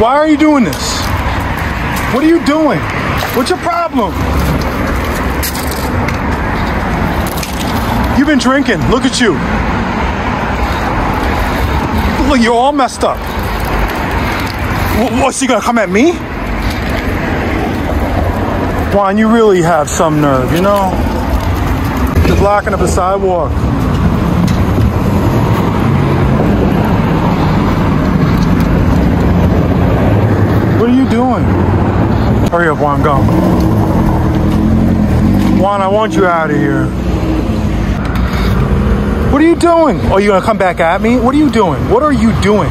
Why are you doing this? What are you doing? What's your problem? You've been drinking. Look at you. Look, you're all messed up. Wh- What's he gonna come at me? Juan, you really have some nerve, you know? Just blocking up the sidewalk. What are you doing? Hurry up, Juan, go. Juan, I want you out of here. What are you doing? Oh, you gonna come back at me? What are you doing? What are you doing?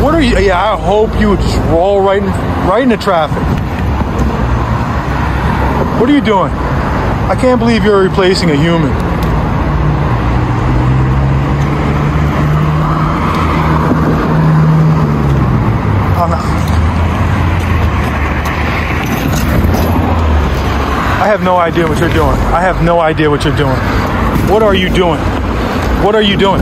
What are you? Yeah, I hope you just roll right in, right into traffic. What are you doing? I can't believe you're replacing a human. Have no idea what you're doing. I have no idea what you're doing. What are you doing? What are you doing?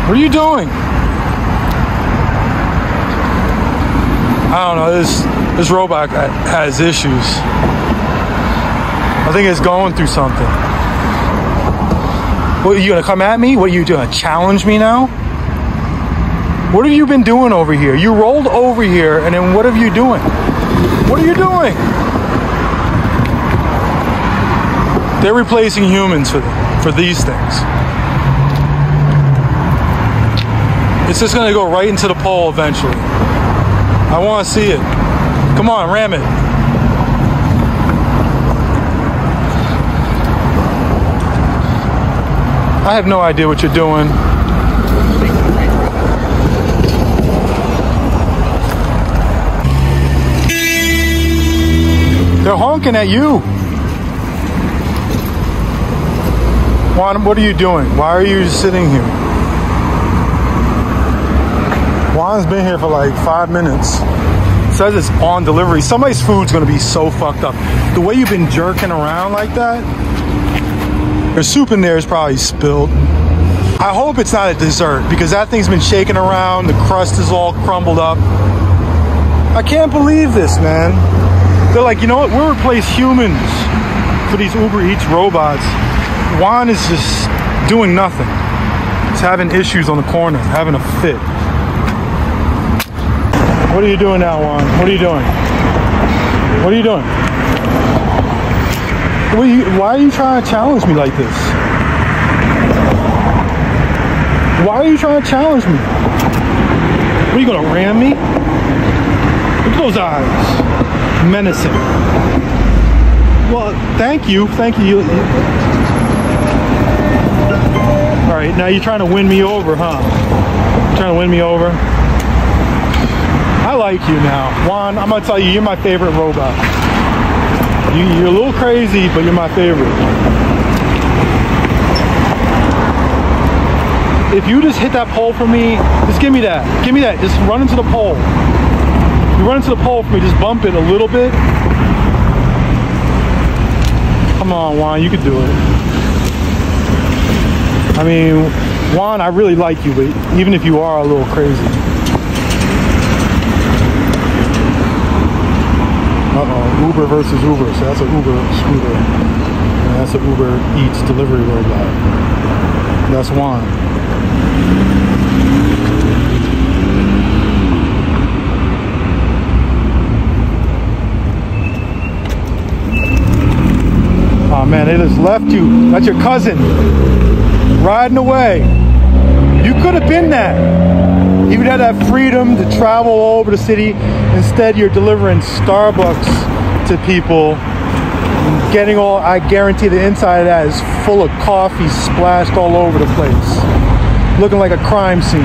What are you doing? I don't know. This this robot has issues. I think it's going through something. What are you gonna come at me? What are you doing? Challenge me now? What have you been doing over here? You rolled over here, and then what are you doing? What are you doing? They're replacing humans for for these things. It's just gonna go right into the pole eventually. I want to see it. Come on, ram it. I have no idea what you're doing. They're honking at you. Juan, what are you doing? Why are you sitting here? Juan's been here for like five minutes. Says it's on delivery. Somebody's food's gonna be so fucked up. The way you've been jerking around like that, there's soup in there is probably spilled. I hope it's not a dessert because that thing's been shaking around. The crust is all crumbled up. I can't believe this, man. They're like, you know what? We'll replace humans for these Uber Eats robots. Juan is just doing nothing. He's having issues on the corner, having a fit. What are you doing now, Juan? What are you doing? What are you doing? Are you, why are you trying to challenge me like this? Why are you trying to challenge me? What, are you gonna ram me? Look at those eyes. Menacing. Well, thank you. Thank you. All right, now you're trying to win me over, huh? Trying to win me over? I like you now. Juan, I'm gonna tell you, you're my favorite robot. You, you're a little crazy, but you're my favorite. If you just hit that pole for me, just give me that. Give me that. Just run into the pole. You run into the pole for me, just bump it a little bit. Come on, Juan, you could do it. I mean, Juan, I really like you, but even if you are a little crazy. Uh-oh, Uber versus Uber. So that's an Uber scooter. And that's an Uber Eats delivery robot. That's Juan. Oh man, they just left you. That's your cousin. Riding away. You could have been that. You would have that freedom to travel all over the city. Instead, you're delivering Starbucks to people. Getting all, I guarantee the inside of that is full of coffee splashed all over the place. Looking like a crime scene.